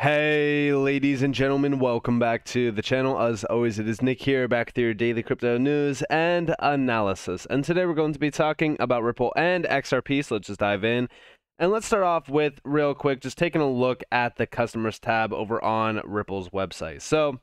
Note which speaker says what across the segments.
Speaker 1: Hey, ladies and gentlemen, welcome back to the channel. As always, it is Nick here, back with your daily crypto news and analysis. And today we're going to be talking about Ripple and XRP, so let's just dive in. And let's start off with, real quick, just taking a look at the customers tab over on Ripple's website. So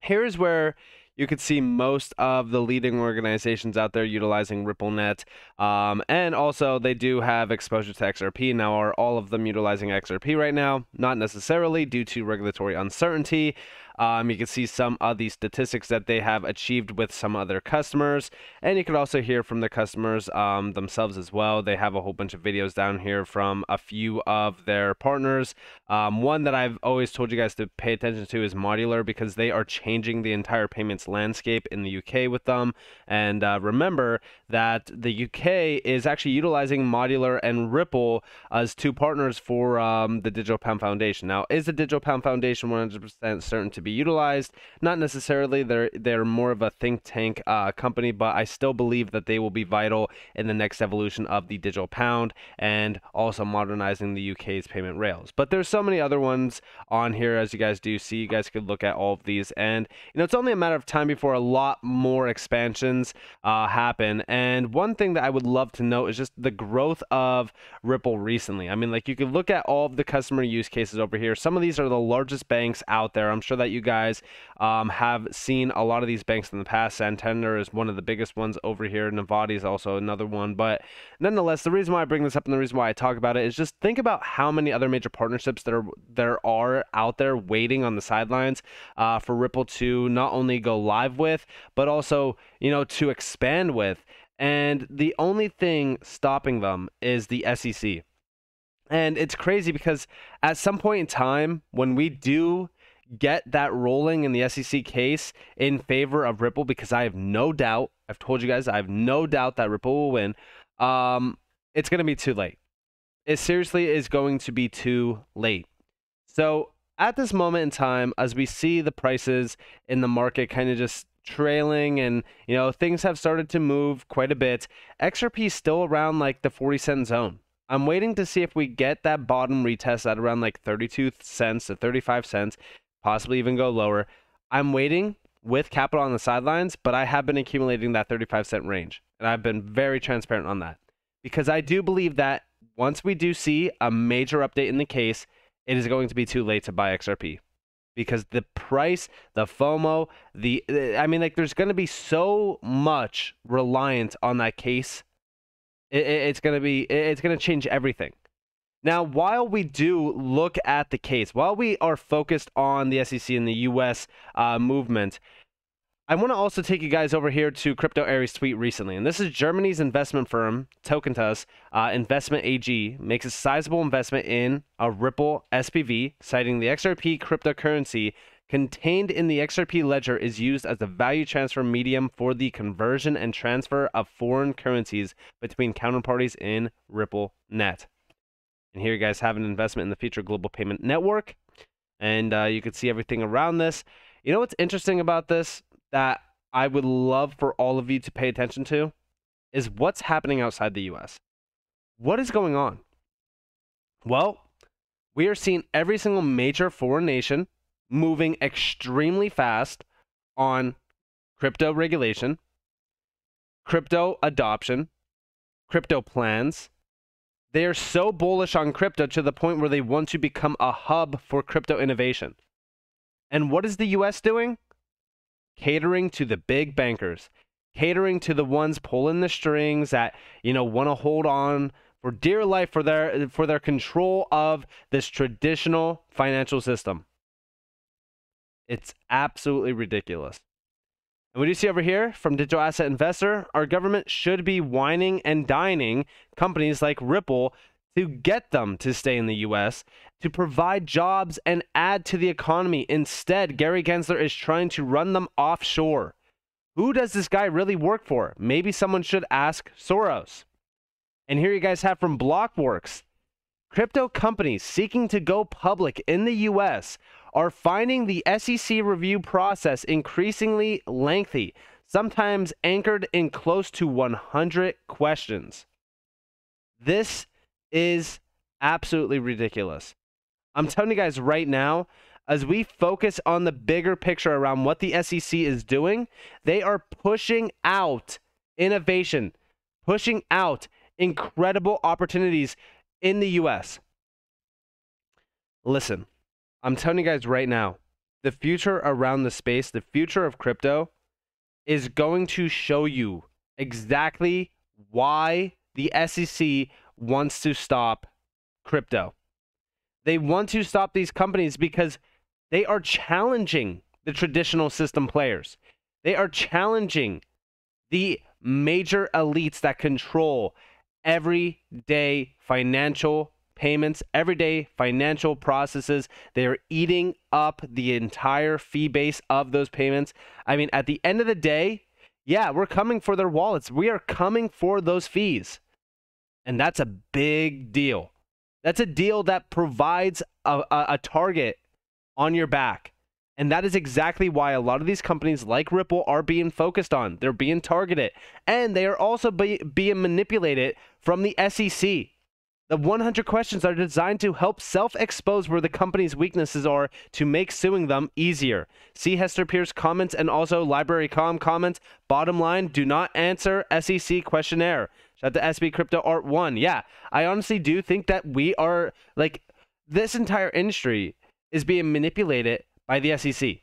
Speaker 1: here's where you could see most of the leading organizations out there utilizing RippleNet. Um, and also, they do have exposure to XRP. Now, are all of them utilizing XRP right now? Not necessarily due to regulatory uncertainty. Um, you can see some of the statistics that they have achieved with some other customers, and you can also hear from the customers um, themselves as well. They have a whole bunch of videos down here from a few of their partners. Um, one that I've always told you guys to pay attention to is Modulr because they are changing the entire payments landscape in the UK with them. And uh, remember that the UK is actually utilizing Modulr and Ripple as two partners for um, the Digital Pound Foundation. Now, is the Digital Pound Foundation 100% certain to be be utilized. Not necessarily. They're they're more of a think tank uh, company, but I still believe that they will be vital in the next evolution of the digital pound and also modernizing the UK's payment rails. But there's so many other ones on here as you guys do see. You guys could look at all of these, and you know it's only a matter of time before a lot more expansions uh, happen. And one thing that I would love to note is just the growth of Ripple recently. I mean, like you could look at all of the customer use cases over here. Some of these are the largest banks out there. I'm sure that you you guys um, have seen a lot of these banks in the past. Santander is one of the biggest ones over here. Novatti is also another one. But nonetheless, the reason why I bring this up and the reason why I talk about it is just think about how many other major partnerships there there are out there waiting on the sidelines uh, for Ripple to not only go live with, but also you know to expand with. And the only thing stopping them is the SEC. And it's crazy because at some point in time, when we do get that rolling in the SEC case in favor of Ripple because I have no doubt, I've told you guys, I have no doubt that Ripple will win. Um, it's going to be too late. It seriously is going to be too late. So at this moment in time, as we see the prices in the market kind of just trailing and you know things have started to move quite a bit xrp is still around like the 40 cent zone i'm waiting to see if we get that bottom retest at around like 32 cents to 35 cents possibly even go lower. I'm waiting with capital on the sidelines, but I have been accumulating that 35 cent range. And I've been very transparent on that because I do believe that once we do see a major update in the case, it is going to be too late to buy XRP because the price, the FOMO, the I mean, like, there's going to be so much reliance on that case. It, it, it's going to be, it, it's going to change everything. Now, while we do look at the case, while we are focused on the SEC and the US uh, movement, I want to also take you guys over here to Crypto Eri's tweet recently. And this is Germany's investment firm, Tokentus, uh, Investment AG, makes a sizable investment in a Ripple SPV, citing the XRP cryptocurrency contained in the XRP ledger is used as a value transfer medium for the conversion and transfer of foreign currencies between counterparties in Ripple Net. And here you guys have an investment in the future global payment network. And uh, you can see everything around this. You know what's interesting about this that I would love for all of you to pay attention to is what's happening outside the US. What is going on? Well, we are seeing every single major foreign nation moving extremely fast on crypto regulation, crypto adoption, crypto plans, they are so bullish on crypto to the point where they want to become a hub for crypto innovation. And what is the US doing? Catering to the big bankers, catering to the ones pulling the strings that, you know, want to hold on for dear life for their for their control of this traditional financial system. It's absolutely ridiculous. And what do you see over here from Digital Asset Investor? Our government should be wining and dining companies like Ripple to get them to stay in the US, to provide jobs and add to the economy. Instead, Gary Gensler is trying to run them offshore. Who does this guy really work for? Maybe someone should ask Soros. And here you guys have from Blockworks crypto companies seeking to go public in the US are finding the SEC review process increasingly lengthy, sometimes anchored in close to 100 questions. This is absolutely ridiculous. I'm telling you guys right now, as we focus on the bigger picture around what the SEC is doing, they are pushing out innovation, pushing out incredible opportunities in the US. Listen, I'm telling you guys right now, the future around the space, the future of crypto is going to show you exactly why the SEC wants to stop crypto. They want to stop these companies because they are challenging the traditional system players. They are challenging the major elites that control everyday financial payments, everyday financial processes. They are eating up the entire fee base of those payments. I mean, at the end of the day, yeah, we're coming for their wallets. We are coming for those fees. And that's a big deal. That's a deal that provides a, a, a target on your back. And that is exactly why a lot of these companies like Ripple are being focused on. They're being targeted. And they are also be, being manipulated from the SEC. The 100 questions are designed to help self expose where the company's weaknesses are to make suing them easier. See Hester Peirce comments and also LBRYcom comments. Bottom line do not answer SEC questionnaire. Shout out to SB Crypto Art 1. Yeah, I honestly do think that we are like this entire industry is being manipulated by the SEC.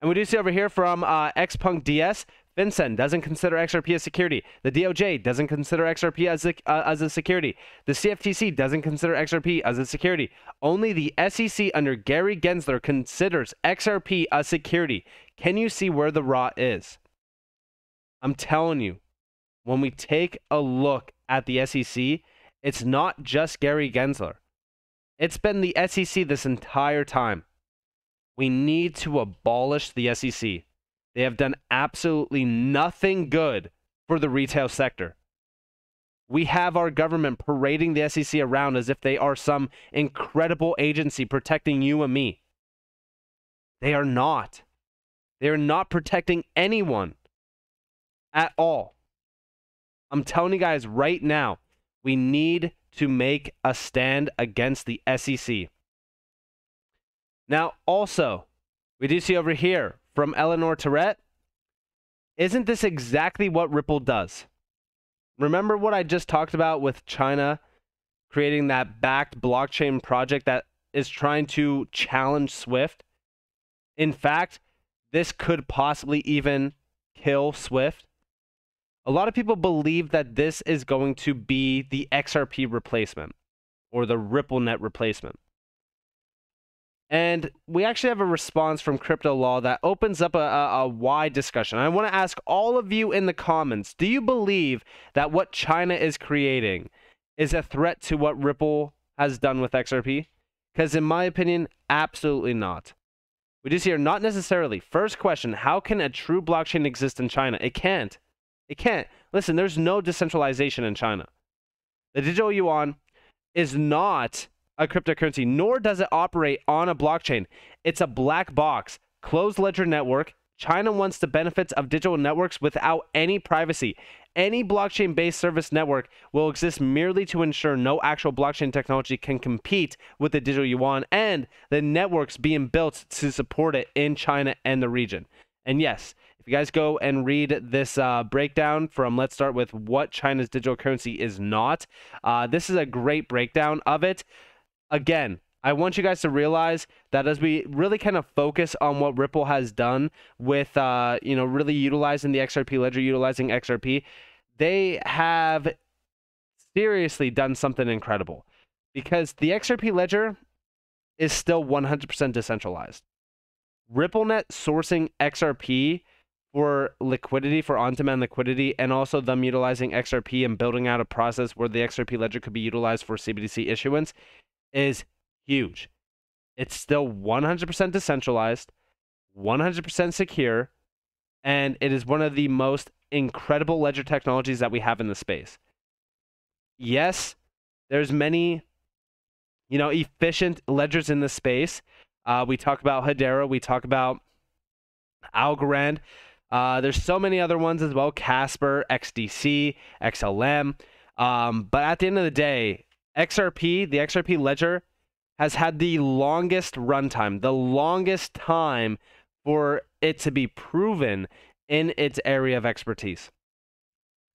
Speaker 1: And we do see over here from uh, Xpunk DS, FinCEN doesn't consider XRP as security. The DOJ doesn't consider XRP as a, uh, as a security. The CFTC doesn't consider XRP as a security. Only the SEC under Gary Gensler considers XRP a security. Can you see where the rot is? I'm telling you, when we take a look at the SEC, it's not just Gary Gensler. It's been the SEC this entire time. We need to abolish the SEC. They have done absolutely nothing good for the retail sector. We have our government parading the SEC around as if they are some incredible agency protecting you and me. They are not. They are not protecting anyone at all. I'm telling you guys right now, we need to make a stand against the SEC. Now, also, we do see over here from Eleanor Terrett. Isn't this exactly what Ripple does? Remember what I just talked about with China creating that backed blockchain project that is trying to challenge Swift? In fact, this could possibly even kill Swift. A lot of people believe that this is going to be the XRP replacement or the RippleNet replacement. And we actually have a response from Crypto Law that opens up a, a, a wide discussion. I want to ask all of you in the comments do you believe that what China is creating is a threat to what Ripple has done with XRP? Because, in my opinion, absolutely not. We just hear not necessarily. First question How can a true blockchain exist in China? It can't. It can't. Listen, there's no decentralization in China. The digital yuan is not a cryptocurrency, nor does it operate on a blockchain. It's a black box, closed ledger network. China wants the benefits of digital networks without any privacy. Any blockchain based service network will exist merely to ensure no actual blockchain technology can compete with the digital yuan and the networks being built to support it in China and the region. And yes, if you guys go and read this uh, breakdown from, let's start with what China's digital currency is not, uh, this is a great breakdown of it again, I want you guys to realize that as we really kind of focus on what Ripple has done with, uh, you know, really utilizing the XRP ledger, utilizing XRP, they have seriously done something incredible because the XRP ledger is still 100% decentralized. RippleNet sourcing XRP for liquidity, for on demand liquidity, and also them utilizing XRP and building out a process where the XRP ledger could be utilized for CBDC issuance is huge. It's still 100% decentralized, 100% secure, and it is one of the most incredible ledger technologies that we have in the space. Yes, there's many, you know, efficient ledgers in the space. Uh, we talk about Hedera, we talk about Algorand. Uh, there's so many other ones as well Casper, XDC, XLM. Um, but at the end of the day, XRP, the XRP ledger, has had the longest runtime, the longest time for it to be proven in its area of expertise.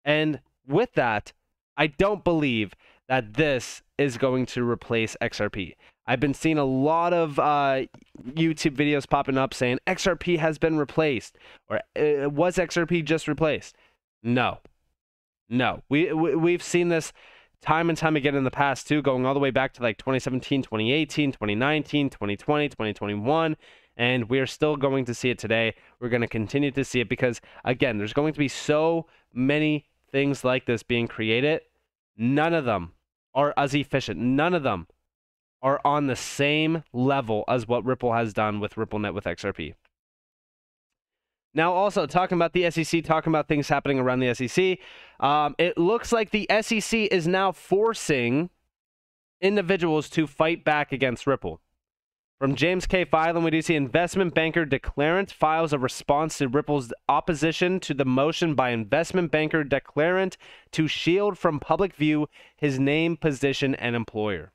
Speaker 1: And with that, I don't believe that this is going to replace XRP. I've been seeing a lot of uh, YouTube videos popping up saying XRP has been replaced or uh, was XRP just replaced? No, no. We, we we've seen this time and time again in the past too, going all the way back to like 2017, 2018, 2019, 2020, 2021. And we're still going to see it today. We're going to continue to see it because, again, there's going to be so many things like this being created. None of them are as efficient. None of them are on the same level as what Ripple has done with RippleNet with XRP. Now, also talking about the SEC, talking about things happening around the SEC, um, it looks like the SEC is now forcing individuals to fight back against Ripple. From James K. Filan, we do see investment banker Declarant files a response to Ripple's opposition to the motion by investment banker Declarant to shield from public view his name, position, and employer.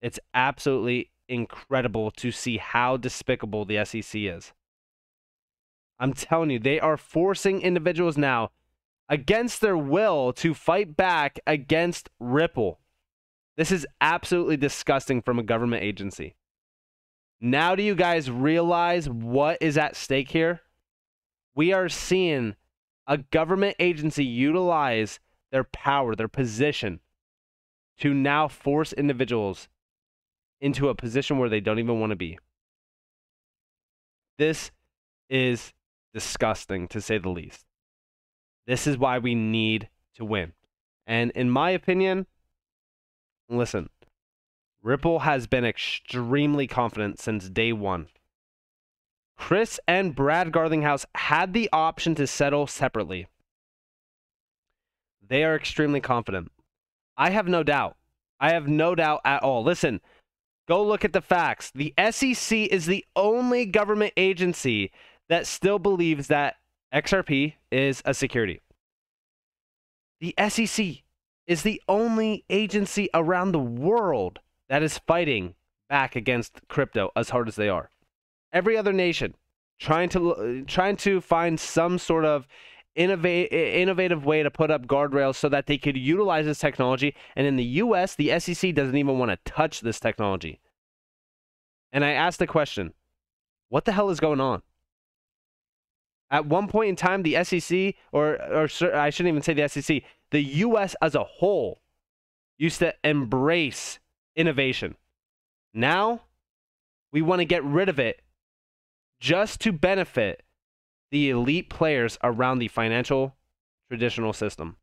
Speaker 1: It's absolutely incredible to see how despicable the SEC is. I'm telling you, they are forcing individuals now against their will to fight back against Ripple. This is absolutely disgusting from a government agency. Now, do you guys realize what is at stake here? We are seeing a government agency utilize their power, their position, to now force individuals into a position where they don't even want to be. This is disgusting to say the least. This is why we need to win. And in my opinion, listen, Ripple has been extremely confident since day one. Chris and Brad Garlinghouse had the option to settle separately. They are extremely confident. I have no doubt. I have no doubt at all. Listen, go look at the facts. The SEC is the only government agency that still believes that XRP is a security. The SEC is the only agency around the world that is fighting back against crypto as hard as they are. Every other nation trying to trying to find some sort of innovate, innovative way to put up guardrails so that they could utilize this technology. And in the US, the SEC doesn't even want to touch this technology. And I asked the question, what the hell is going on? At one point in time, the SEC, or, or I shouldn't even say the SEC, the US as a whole used to embrace innovation. Now, we want to get rid of it just to benefit the elite players around the financial traditional system.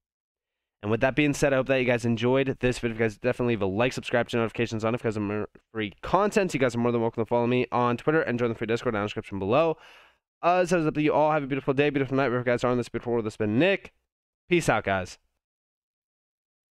Speaker 1: And with that being said, I hope that you guys enjoyed this video. You guys definitely leave a like, subscribe to notifications on if you guys are free content. You guys are more than welcome to follow me on Twitter and join the free Discord down in the description below. Uh, it says that you all have a beautiful day, beautiful night, wherever guys are on this beautiful world. This has been Nick. Peace out, guys.